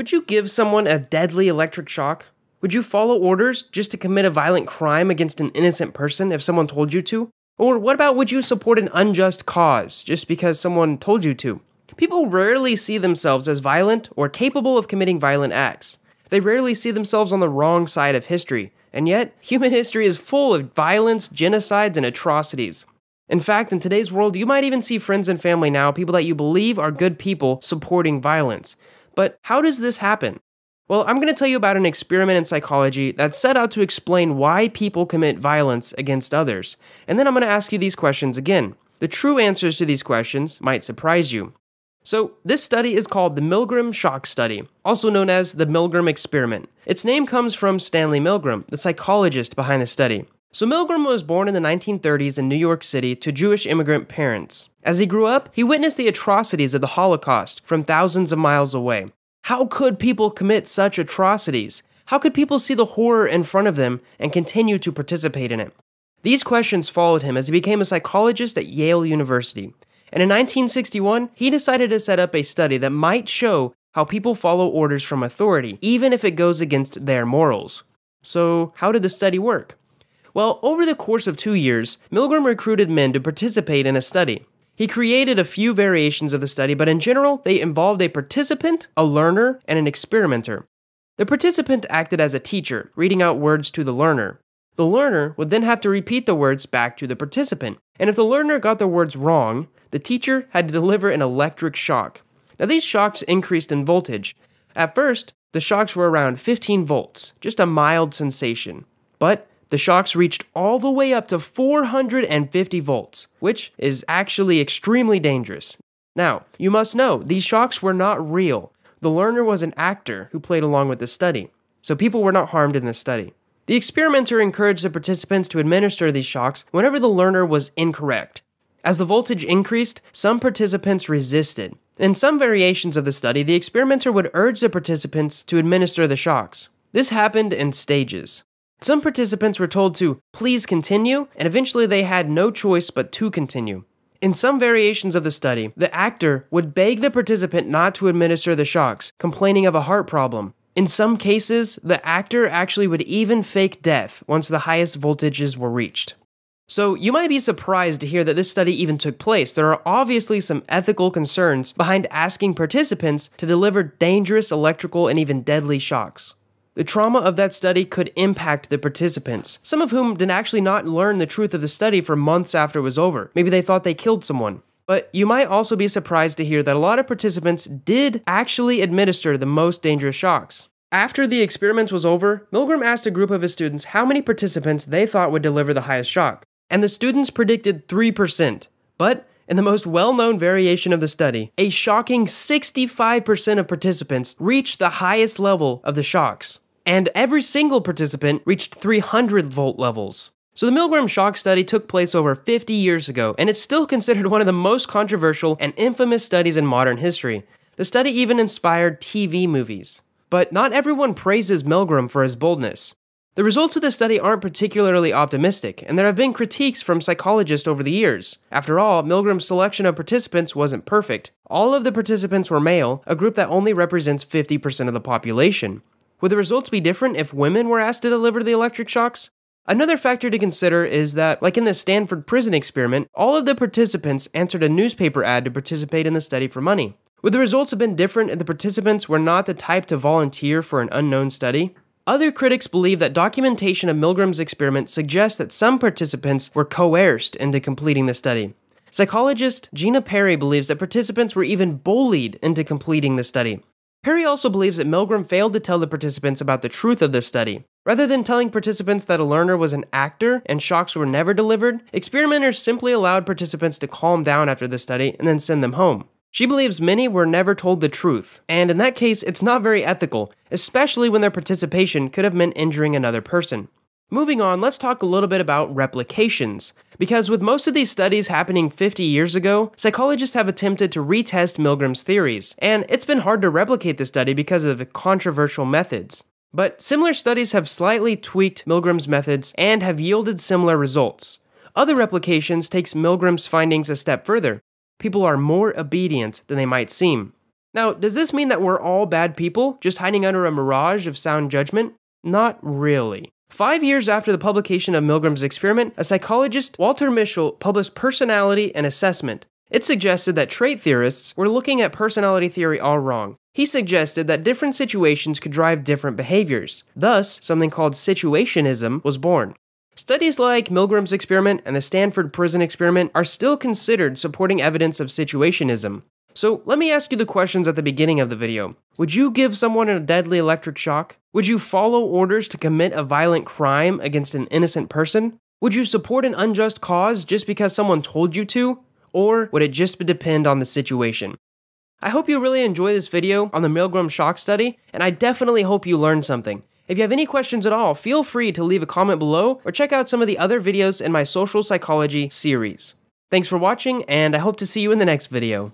Would you give someone a deadly electric shock? Would you follow orders just to commit a violent crime against an innocent person if someone told you to? Or what about would you support an unjust cause just because someone told you to? People rarely see themselves as violent or capable of committing violent acts. They rarely see themselves on the wrong side of history, and yet, human history is full of violence, genocides, and atrocities. In fact, in today's world, you might even see friends and family now, people that you believe are good people, supporting violence. But how does this happen? Well, I'm going to tell you about an experiment in psychology that set out to explain why people commit violence against others. And then I'm going to ask you these questions again. The true answers to these questions might surprise you. So, this study is called the Milgram Shock Study, also known as the Milgram Experiment. Its name comes from Stanley Milgram, the psychologist behind the study. So, Milgram was born in the 1930s in New York City to Jewish immigrant parents. As he grew up, he witnessed the atrocities of the Holocaust from thousands of miles away. How could people commit such atrocities? How could people see the horror in front of them and continue to participate in it? These questions followed him as he became a psychologist at Yale University. And in 1961, he decided to set up a study that might show how people follow orders from authority, even if it goes against their morals. So, how did the study work? Well, over the course of two years, Milgram recruited men to participate in a study. He created a few variations of the study, but in general, they involved a participant, a learner, and an experimenter. The participant acted as a teacher, reading out words to the learner. The learner would then have to repeat the words back to the participant, and if the learner got the words wrong, the teacher had to deliver an electric shock. Now, these shocks increased in voltage. At first, the shocks were around 15 volts, just a mild sensation. But the shocks reached all the way up to 450 volts, which is actually extremely dangerous. Now, you must know, these shocks were not real. The learner was an actor who played along with the study, so people were not harmed in this study. The experimenter encouraged the participants to administer these shocks whenever the learner was incorrect. As the voltage increased, some participants resisted. In some variations of the study, the experimenter would urge the participants to administer the shocks. This happened in stages. Some participants were told to please continue, and eventually they had no choice but to continue. In some variations of the study, the actor would beg the participant not to administer the shocks, complaining of a heart problem. In some cases, the actor actually would even fake death once the highest voltages were reached. So, you might be surprised to hear that this study even took place. There are obviously some ethical concerns behind asking participants to deliver dangerous electrical and even deadly shocks. The trauma of that study could impact the participants, some of whom did actually not learn the truth of the study for months after it was over. Maybe they thought they killed someone. But you might also be surprised to hear that a lot of participants did actually administer the most dangerous shocks. After the experiment was over, Milgram asked a group of his students how many participants they thought would deliver the highest shock, and the students predicted 3%. But in the most well known variation of the study, a shocking 65% of participants reached the highest level of the shocks, and every single participant reached 300 volt levels. So the Milgram shock study took place over 50 years ago, and it's still considered one of the most controversial and infamous studies in modern history. The study even inspired TV movies. But not everyone praises Milgram for his boldness. The results of the study aren't particularly optimistic, and there have been critiques from psychologists over the years. After all, Milgram's selection of participants wasn't perfect. All of the participants were male, a group that only represents 50% of the population. Would the results be different if women were asked to deliver the electric shocks? Another factor to consider is that, like in the Stanford prison experiment, all of the participants answered a newspaper ad to participate in the study for money. Would the results have been different if the participants were not the type to volunteer for an unknown study? Other critics believe that documentation of Milgram's experiment suggests that some participants were coerced into completing the study. Psychologist Gina Perry believes that participants were even bullied into completing the study. Perry also believes that Milgram failed to tell the participants about the truth of this study. Rather than telling participants that a learner was an actor and shocks were never delivered, experimenters simply allowed participants to calm down after the study and then send them home. She believes many were never told the truth, and in that case, it's not very ethical, especially when their participation could have meant injuring another person. Moving on, let's talk a little bit about replications. Because with most of these studies happening 50 years ago, psychologists have attempted to retest Milgram's theories, and it's been hard to replicate the study because of the controversial methods. But similar studies have slightly tweaked Milgram's methods and have yielded similar results. Other replications takes Milgram's findings a step further. People are more obedient than they might seem. Now, does this mean that we're all bad people, just hiding under a mirage of sound judgment? Not really. Five years after the publication of Milgram's experiment, a psychologist, Walter Mischel, published Personality and Assessment. It suggested that trait theorists were looking at personality theory all wrong. He suggested that different situations could drive different behaviors. Thus, something called situationism was born. Studies like Milgram's experiment and the Stanford prison experiment are still considered supporting evidence of situationism. So let me ask you the questions at the beginning of the video. Would you give someone a deadly electric shock? Would you follow orders to commit a violent crime against an innocent person? Would you support an unjust cause just because someone told you to? Or would it just depend on the situation? I hope you really enjoy this video on the Milgram shock study, and I definitely hope you learned something. If you have any questions at all, feel free to leave a comment below or check out some of the other videos in my social psychology series. Thanks for watching, and I hope to see you in the next video.